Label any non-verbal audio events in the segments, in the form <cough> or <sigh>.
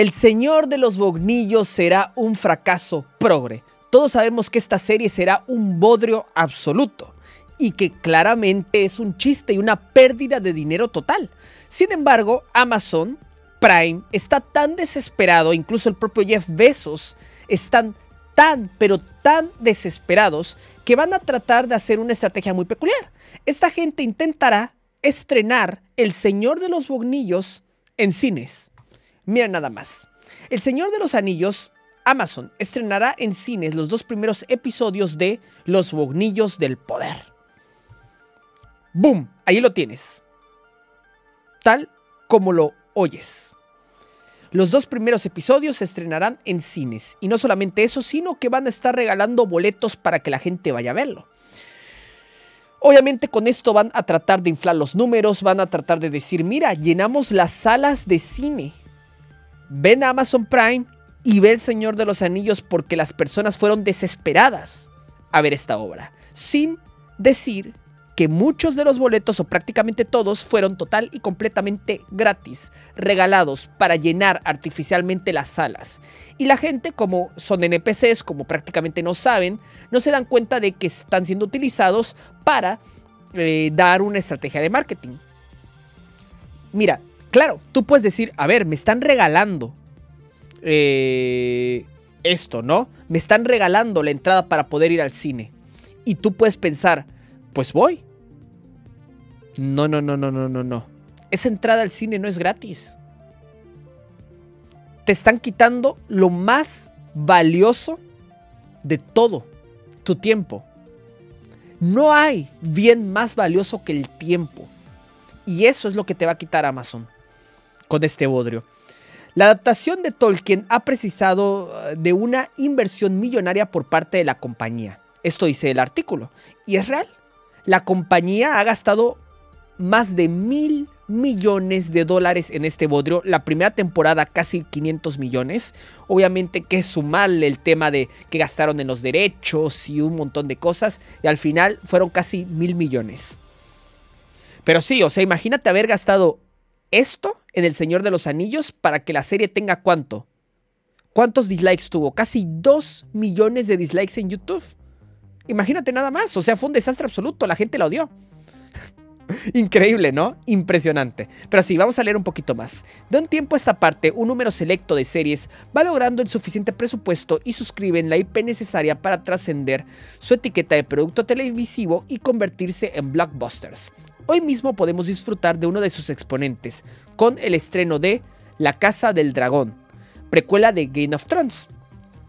El Señor de los Bognillos será un fracaso progre. Todos sabemos que esta serie será un bodrio absoluto y que claramente es un chiste y una pérdida de dinero total. Sin embargo, Amazon Prime está tan desesperado, incluso el propio Jeff Bezos, están tan, pero tan desesperados que van a tratar de hacer una estrategia muy peculiar. Esta gente intentará estrenar El Señor de los Bognillos en cines. Mira nada más. El Señor de los Anillos, Amazon, estrenará en cines los dos primeros episodios de Los Bognillos del Poder. ¡Boom! Ahí lo tienes. Tal como lo oyes. Los dos primeros episodios se estrenarán en cines. Y no solamente eso, sino que van a estar regalando boletos para que la gente vaya a verlo. Obviamente con esto van a tratar de inflar los números, van a tratar de decir, mira, llenamos las salas de cine. Ven a Amazon Prime y ve El Señor de los Anillos porque las personas fueron desesperadas a ver esta obra. Sin decir que muchos de los boletos o prácticamente todos fueron total y completamente gratis, regalados para llenar artificialmente las salas. Y la gente, como son NPCs, como prácticamente no saben, no se dan cuenta de que están siendo utilizados para eh, dar una estrategia de marketing. Mira, claro, tú puedes decir, a ver, me están regalando eh, esto, ¿no? Me están regalando la entrada para poder ir al cine. Y tú puedes pensar, pues voy. No, no, no, no, no, no, no. Esa entrada al cine no es gratis. Te están quitando lo más valioso de todo, tu tiempo. No hay bien más valioso que el tiempo. Y eso es lo que te va a quitar Amazon con este bodrio. La adaptación de Tolkien ha precisado eh, de una inversión millonaria por parte de la compañía. Esto dice el artículo. Y es real. La compañía ha gastado más de mil millones de dólares en este bodrio. La primera temporada casi 500 millones. Obviamente que sumarle el tema de que gastaron en los derechos y un montón de cosas. Y al final fueron casi mil millones. Pero sí, o sea, imagínate haber gastado esto en El Señor de los Anillos para que la serie tenga cuánto. ¿Cuántos dislikes tuvo? Casi 2 millones de dislikes en YouTube. Imagínate nada más. O sea, fue un desastre absoluto. La gente la odió. <laughs> Increíble, ¿no? Impresionante. Pero sí, vamos a leer un poquito más. De un tiempo a esta parte, un número selecto de series va logrando el suficiente presupuesto y suscriben la IP necesaria para trascender su etiqueta de producto televisivo y convertirse en blockbusters. Hoy mismo podemos disfrutar de uno de sus exponentes, con el estreno de La Casa del Dragón, precuela de Game of Thrones.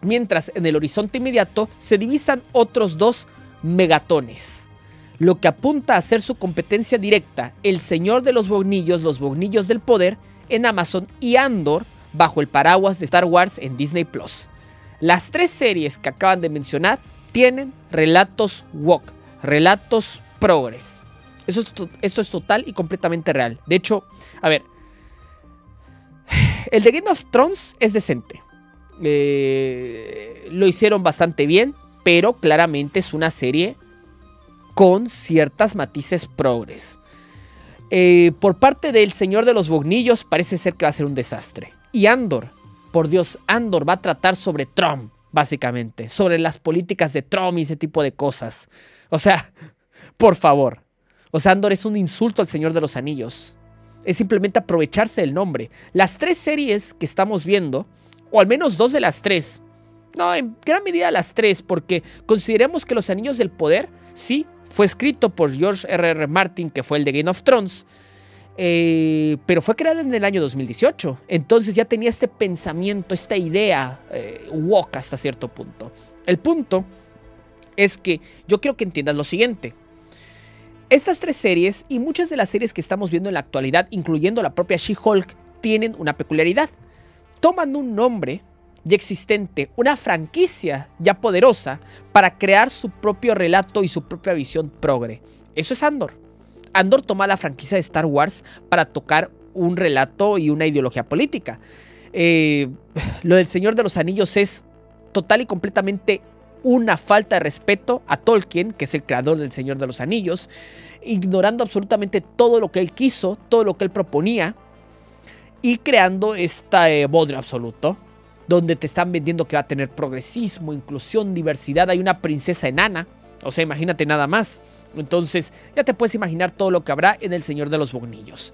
Mientras en el horizonte inmediato se divisan otros dos megatones lo que apunta a ser su competencia directa, El Señor de los Bognillos, Los Bognillos del Poder, en Amazon y Andor, bajo el paraguas de Star Wars en Disney Plus. Las tres series que acaban de mencionar tienen relatos woke, relatos progres. Eso esto es total y completamente real. De hecho, a ver, el de Game of Thrones es decente. Eh, lo hicieron bastante bien, pero claramente es una serie con ciertas matices progres. Eh, por parte del Señor de los Bognillos parece ser que va a ser un desastre. Y Andor, por Dios, Andor va a tratar sobre Trump, básicamente, sobre las políticas de Trump y ese tipo de cosas. O sea, <laughs> por favor. O sea, Andor es un insulto al Señor de los Anillos. Es simplemente aprovecharse del nombre. Las tres series que estamos viendo, o al menos dos de las tres, no, en gran medida las tres, porque consideremos que los Anillos del Poder, sí, fue escrito por George R.R. R. Martin, que fue el de Game of Thrones, eh, pero fue creado en el año 2018. Entonces ya tenía este pensamiento, esta idea eh, walk hasta cierto punto. El punto es que yo quiero que entiendas lo siguiente. Estas tres series y muchas de las series que estamos viendo en la actualidad, incluyendo la propia She-Hulk, tienen una peculiaridad. Toman un nombre ya existente, una franquicia ya poderosa para crear su propio relato y su propia visión progre. Eso es Andor. Andor toma la franquicia de Star Wars para tocar un relato y una ideología política. Eh, lo del Señor de los Anillos es total y completamente una falta de respeto a Tolkien, que es el creador del Señor de los Anillos, ignorando absolutamente todo lo que él quiso, todo lo que él proponía, y creando este bodrio absoluto, donde te están vendiendo que va a tener progresismo, inclusión, diversidad. Hay una princesa enana, o sea, imagínate nada más. Entonces, ya te puedes imaginar todo lo que habrá en El Señor de los Bognillos.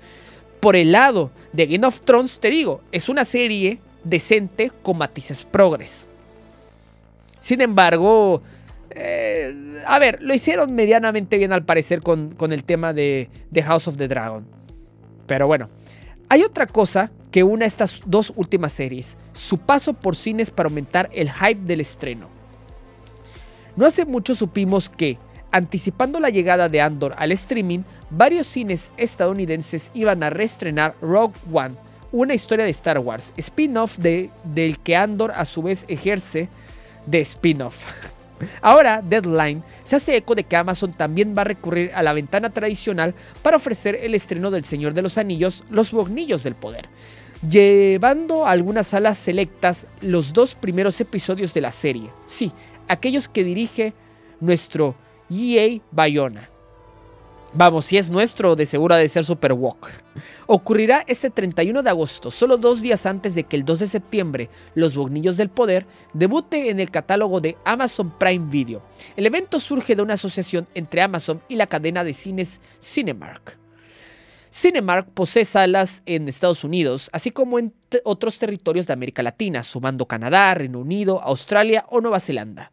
Por el lado de Game of Thrones, te digo, es una serie decente con matices progres. Sin embargo, eh, a ver, lo hicieron medianamente bien al parecer con, con el tema de, de House of the Dragon. Pero bueno, hay otra cosa que une estas dos últimas series, su paso por cines para aumentar el hype del estreno. No hace mucho supimos que, anticipando la llegada de Andor al streaming, varios cines estadounidenses iban a reestrenar Rogue One, una historia de Star Wars, spin-off de, del que Andor a su vez ejerce de spin-off. <laughs> Ahora, Deadline se hace eco de que Amazon también va a recurrir a la ventana tradicional para ofrecer el estreno del Señor de los Anillos, Los Bognillos del Poder, llevando a algunas salas selectas los dos primeros episodios de la serie. Sí, aquellos que dirige nuestro EA Bayona. Vamos, si es nuestro, de seguro ha de ser Super Walk. Ocurrirá este 31 de agosto, solo dos días antes de que el 2 de septiembre Los Bognillos del Poder debute en el catálogo de Amazon Prime Video. El evento surge de una asociación entre Amazon y la cadena de cines Cinemark. Cinemark posee salas en Estados Unidos, así como en otros territorios de América Latina, sumando Canadá, Reino Unido, Australia o Nueva Zelanda.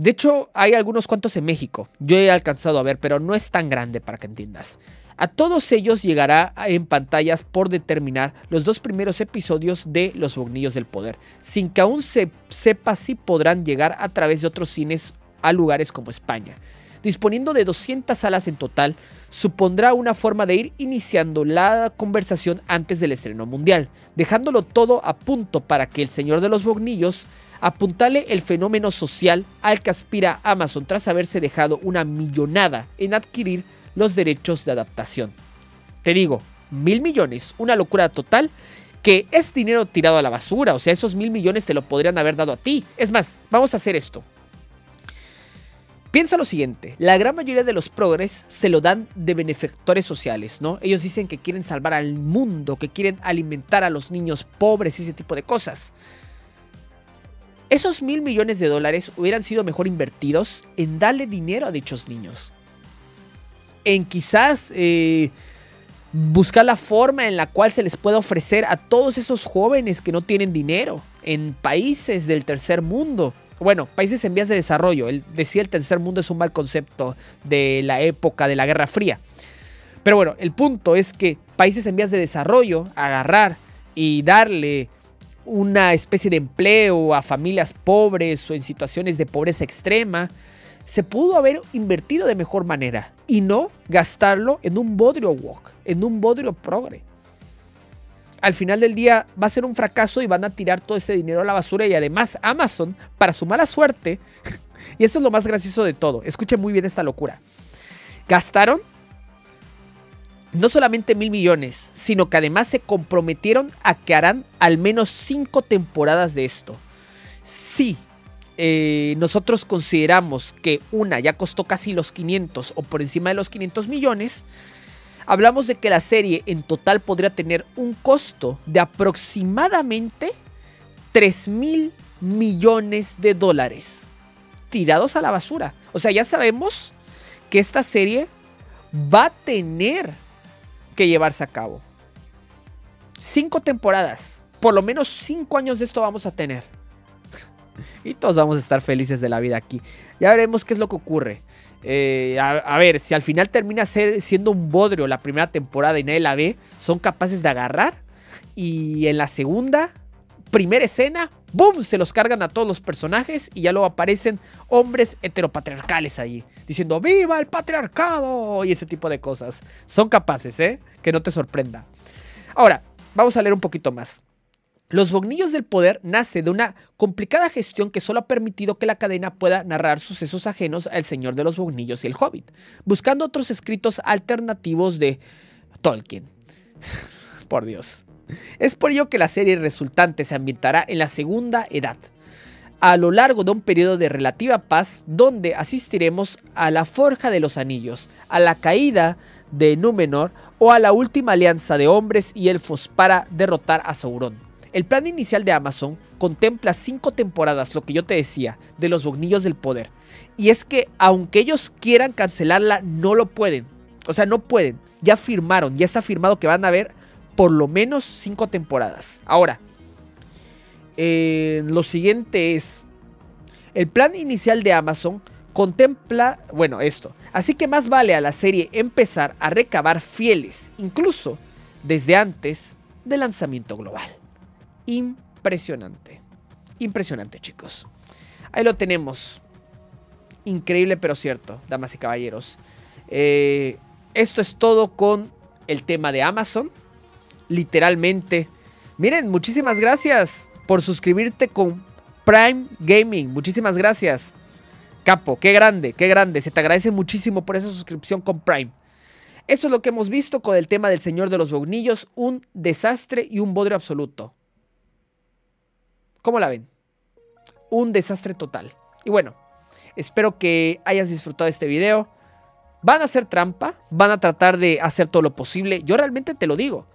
De hecho, hay algunos cuantos en México. Yo he alcanzado a ver, pero no es tan grande para que entiendas. A todos ellos llegará en pantallas por determinar los dos primeros episodios de Los Bognillos del Poder, sin que aún se sepa si podrán llegar a través de otros cines a lugares como España. Disponiendo de 200 salas en total, supondrá una forma de ir iniciando la conversación antes del estreno mundial, dejándolo todo a punto para que el Señor de los Bognillos apuntale el fenómeno social al que aspira Amazon tras haberse dejado una millonada en adquirir los derechos de adaptación. Te digo, mil millones, una locura total que es dinero tirado a la basura, o sea, esos mil millones te lo podrían haber dado a ti. Es más, vamos a hacer esto. Piensa lo siguiente, la gran mayoría de los progres se lo dan de benefactores sociales, ¿no? Ellos dicen que quieren salvar al mundo, que quieren alimentar a los niños pobres y ese tipo de cosas. Esos mil millones de dólares hubieran sido mejor invertidos en darle dinero a dichos niños. En quizás eh, buscar la forma en la cual se les pueda ofrecer a todos esos jóvenes que no tienen dinero en países del tercer mundo. Bueno, países en vías de desarrollo. Él decía el tercer mundo es un mal concepto de la época de la Guerra Fría. Pero bueno, el punto es que países en vías de desarrollo, agarrar y darle una especie de empleo a familias pobres o en situaciones de pobreza extrema, se pudo haber invertido de mejor manera y no gastarlo en un bodrio walk, en un bodrio progre. Al final del día va a ser un fracaso y van a tirar todo ese dinero a la basura y además Amazon, para su mala suerte, <laughs> y eso es lo más gracioso de todo, escuchen muy bien esta locura, gastaron no solamente mil millones, sino que además se comprometieron a que harán al menos cinco temporadas de esto. Si eh, nosotros consideramos que una ya costó casi los 500 o por encima de los 500 millones, hablamos de que la serie en total podría tener un costo de aproximadamente 3 mil millones de dólares tirados a la basura. O sea, ya sabemos que esta serie va a tener que llevarse a cabo. Cinco temporadas. Por lo menos cinco años de esto vamos a tener. <laughs> y todos vamos a estar felices de la vida aquí. Ya veremos qué es lo que ocurre. Eh, a, ver, si al final termina ser, siendo un bodrio la primera temporada y nadie la ve, son capaces de agarrar. Y en la segunda, primera escena, ¡boom! Se los cargan a todos los personajes y ya luego aparecen hombres heteropatriarcales allí, diciendo ¡Viva el patriarcado! y ese tipo de cosas. Son capaces, ¿eh? Que no te sorprenda. Ahora, vamos a leer un poquito más. Los Bognillos del Poder nace de una complicada gestión que solo ha permitido que la cadena pueda narrar sucesos ajenos al Señor de los Bognillos y el Hobbit, buscando otros escritos alternativos de Tolkien. <laughs> Por Dios. Es por ello que la serie resultante se ambientará en la Segunda Edad. a lo largo de un periodo de relativa paz donde asistiremos a la forja de los anillos, a la caída de Númenor o a la última alianza de hombres y elfos para derrotar a Sauron. El plan inicial de Amazon contempla cinco temporadas, lo que yo te decía, de los bognillos del poder. Y es que aunque ellos quieran cancelarla, no lo pueden. O sea, no pueden. Ya firmaron, ya está firmado que van a haber por lo menos cinco temporadas. Ahora, eh, lo siguiente es, el plan inicial de Amazon contempla, bueno, esto. Así que más vale a la serie empezar a recabar fieles, incluso desde antes del lanzamiento global. Impresionante. Impresionante, chicos. Ahí lo tenemos. Increíble pero cierto, damas y caballeros. Eh, esto es todo con el tema de Amazon. Literalmente. Miren, muchísimas gracias por suscribirte con Prime Gaming. Muchísimas gracias. Capo, qué grande, qué grande. Se te agradece muchísimo por esa suscripción con Prime. Eso es lo que hemos visto con el tema del Señor de los Bognillos. Un desastre y un bodrio absoluto. ¿Cómo la ven? Un desastre total. Y bueno, espero que hayas disfrutado este video. Van a hacer trampa, van a tratar de hacer todo lo posible. Yo realmente te lo digo.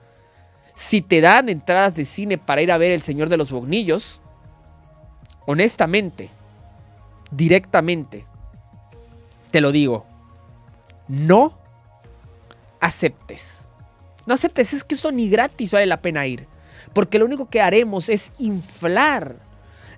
Si te dan entradas de cine para ir a ver El Señor de los Bognillos, honestamente, directamente, te lo digo, no aceptes. No aceptes, es que eso ni gratis vale la pena ir. Porque lo único que haremos es inflar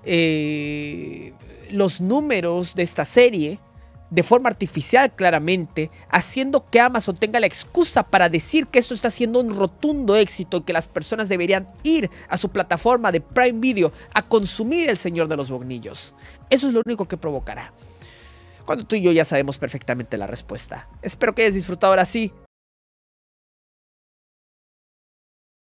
eh, los números de esta serie de forma artificial claramente, haciendo que Amazon tenga la excusa para decir que esto está siendo un rotundo éxito y que las personas deberían ir a su plataforma de Prime Video a consumir El Señor de los Bognillos. Eso es lo único que provocará. Cuando tú y yo ya sabemos perfectamente la respuesta. Espero que hayas disfrutado ahora sí